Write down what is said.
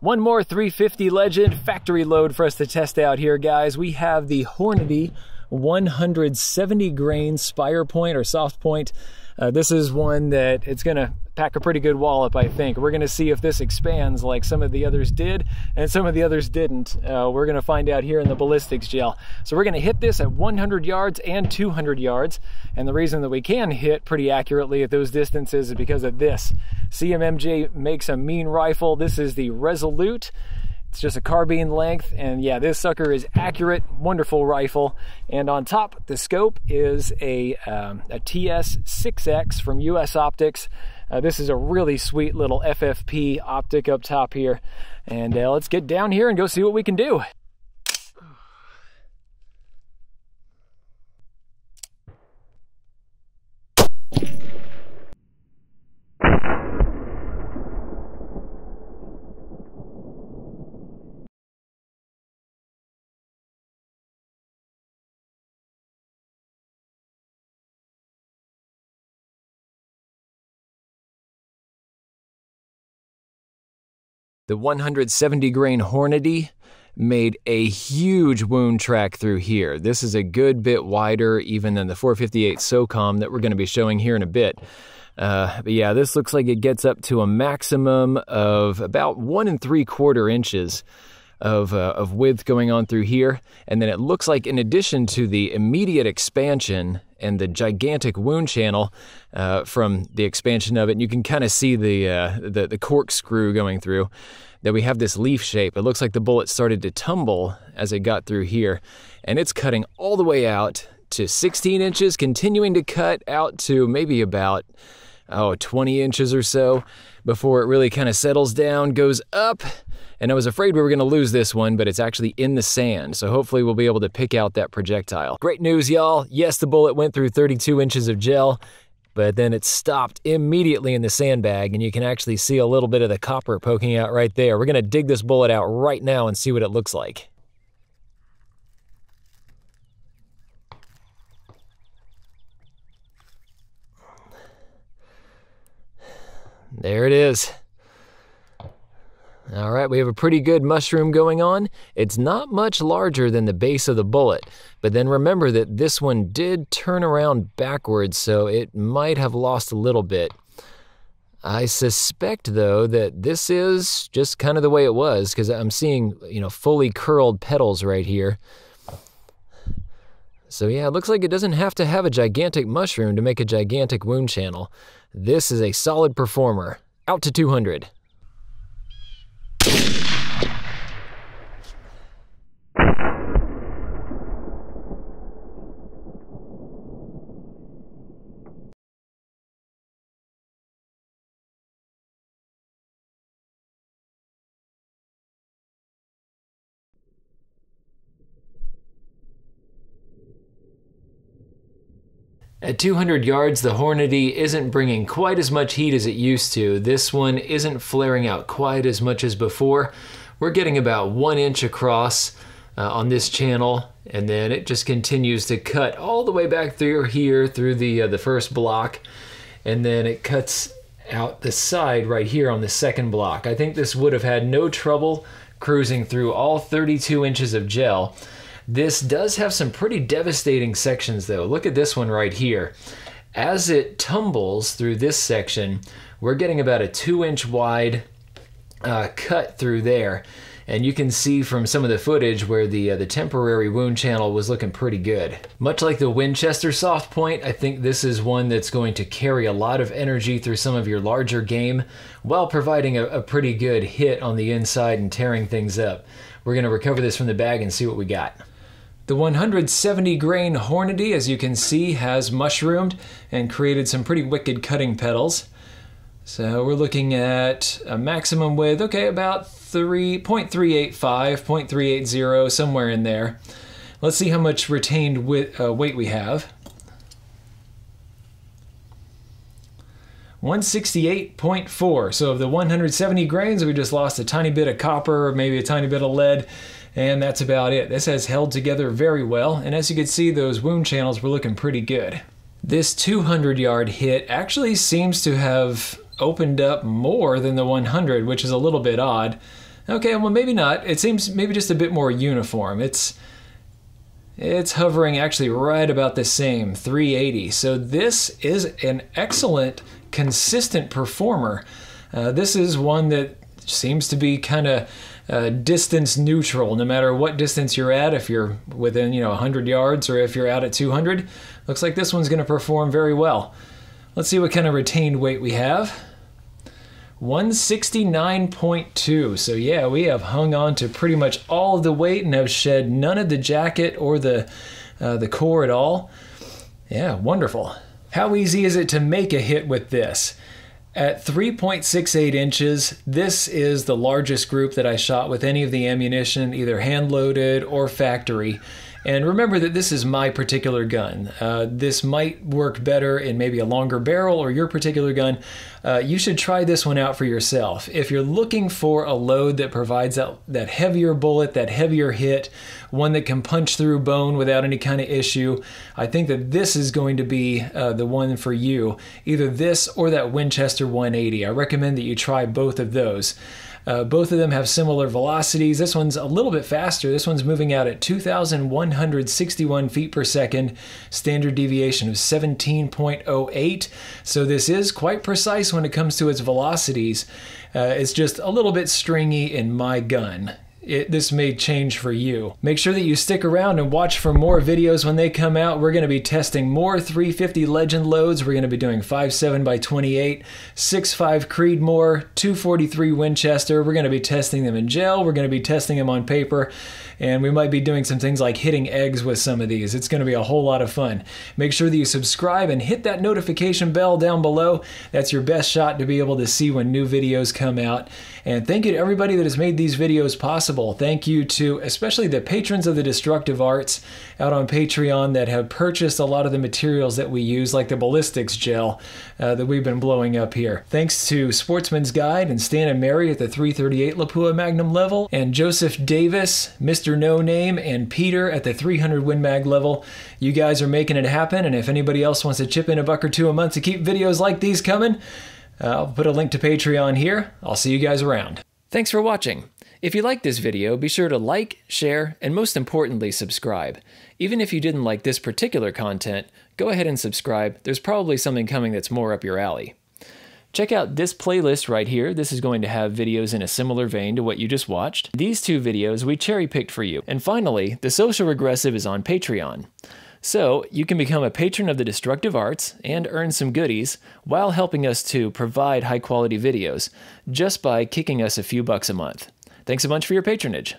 One more 350 Legend factory load for us to test out here, guys. We have the Hornady 170 grain spire point or soft point. Uh, this is one that it's going to pack a pretty good wallop, I think. We're going to see if this expands like some of the others did and some of the others didn't. Uh, we're going to find out here in the ballistics gel. So we're going to hit this at 100 yards and 200 yards. And the reason that we can hit pretty accurately at those distances is because of this. CMMG makes a mean rifle. This is the Resolute. It's just a carbine length, and yeah, this sucker is accurate, wonderful rifle. And on top, the scope is a, um, a TS6X from US Optics. Uh, this is a really sweet little FFP optic up top here. And uh, let's get down here and go see what we can do. The 170 grain Hornady made a huge wound track through here. This is a good bit wider even than the 458 SOCOM that we're going to be showing here in a bit. Uh, but yeah, this looks like it gets up to a maximum of about one and three quarter inches of, uh, of width going on through here. And then it looks like, in addition to the immediate expansion and the gigantic wound channel uh, from the expansion of it, and you can kind of see the, uh, the, the corkscrew going through, that we have this leaf shape. It looks like the bullet started to tumble as it got through here. And it's cutting all the way out to 16 inches, continuing to cut out to maybe about oh 20 inches or so before it really kind of settles down, goes up, and I was afraid we were going to lose this one, but it's actually in the sand, so hopefully we'll be able to pick out that projectile. Great news, y'all. Yes, the bullet went through 32 inches of gel, but then it stopped immediately in the sandbag, and you can actually see a little bit of the copper poking out right there. We're going to dig this bullet out right now and see what it looks like. There it is. All right, we have a pretty good mushroom going on. It's not much larger than the base of the bullet, but then remember that this one did turn around backwards, so it might have lost a little bit. I suspect, though, that this is just kind of the way it was, because I'm seeing, you know, fully curled petals right here. So yeah, it looks like it doesn't have to have a gigantic mushroom to make a gigantic wound channel. This is a solid performer. Out to 200 you At 200 yards, the Hornady isn't bringing quite as much heat as it used to. This one isn't flaring out quite as much as before. We're getting about one inch across uh, on this channel, and then it just continues to cut all the way back through here through the, uh, the first block, and then it cuts out the side right here on the second block. I think this would have had no trouble cruising through all 32 inches of gel. This does have some pretty devastating sections though. Look at this one right here. As it tumbles through this section, we're getting about a two inch wide uh, cut through there. And you can see from some of the footage where the, uh, the temporary wound channel was looking pretty good. Much like the Winchester soft point, I think this is one that's going to carry a lot of energy through some of your larger game while providing a, a pretty good hit on the inside and tearing things up. We're going to recover this from the bag and see what we got. The 170 grain Hornady, as you can see, has mushroomed and created some pretty wicked cutting petals. So we're looking at a maximum width, okay, about 3.385, 0.380, somewhere in there. Let's see how much retained uh, weight we have. 168.4. So of the 170 grains, we just lost a tiny bit of copper, maybe a tiny bit of lead and that's about it. This has held together very well, and as you can see, those wound channels were looking pretty good. This 200 yard hit actually seems to have opened up more than the 100, which is a little bit odd. Okay, well maybe not. It seems maybe just a bit more uniform. It's it's hovering actually right about the same, 380. So this is an excellent, consistent performer. Uh, this is one that seems to be kind of uh, distance neutral, no matter what distance you're at. If you're within, you know, 100 yards or if you're out at 200, looks like this one's going to perform very well. Let's see what kind of retained weight we have. 169.2. So yeah, we have hung on to pretty much all of the weight and have shed none of the jacket or the uh, the core at all. Yeah, wonderful. How easy is it to make a hit with this? At 3.68 inches, this is the largest group that I shot with any of the ammunition, either hand loaded or factory. And remember that this is my particular gun. Uh, this might work better in maybe a longer barrel or your particular gun. Uh, you should try this one out for yourself. If you're looking for a load that provides that, that heavier bullet, that heavier hit, one that can punch through bone without any kind of issue, I think that this is going to be uh, the one for you. Either this or that Winchester 180. I recommend that you try both of those. Uh, both of them have similar velocities. This one's a little bit faster. This one's moving out at 2,161 feet per second, standard deviation of 17.08. So this is quite precise when it comes to its velocities. Uh, it's just a little bit stringy in my gun it, this may change for you. Make sure that you stick around and watch for more videos when they come out. We're going to be testing more 350 Legend loads. We're going to be doing 5.7 by 28, 6.5 Creedmoor, 243 Winchester. We're going to be testing them in gel. We're going to be testing them on paper and we might be doing some things like hitting eggs with some of these. It's going to be a whole lot of fun. Make sure that you subscribe and hit that notification bell down below. That's your best shot to be able to see when new videos come out. And thank you to everybody that has made these videos possible. Thank you to especially the patrons of the Destructive Arts out on Patreon that have purchased a lot of the materials that we use, like the ballistics gel uh, that we've been blowing up here. Thanks to Sportsman's Guide and Stan and Mary at the 338 Lapua Magnum level, and Joseph Davis, Mr. Mr. No Name, and Peter at the 300 Win Mag level. You guys are making it happen, and if anybody else wants to chip in a buck or two a month to keep videos like these coming, uh, I'll put a link to Patreon here. I'll see you guys around. Thanks for watching. If you liked this video, be sure to like, share, and most importantly, subscribe. Even if you didn't like this particular content, go ahead and subscribe. There's probably something coming that's more up your alley. Check out this playlist right here. This is going to have videos in a similar vein to what you just watched. These two videos we cherry picked for you. And finally, The Social Regressive is on Patreon. So, you can become a patron of the Destructive Arts and earn some goodies while helping us to provide high quality videos just by kicking us a few bucks a month. Thanks a bunch for your patronage.